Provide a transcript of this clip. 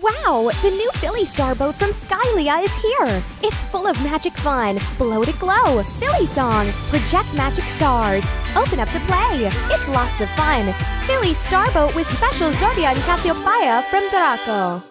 Wow, the new Filly Star boat from Skylia is here. It's full of magic fun. Blow to glow, Filly song, project magic stars, open up to play. It's lots of fun. Filly Starboat with special Zodia and Casiopeia from Dracco.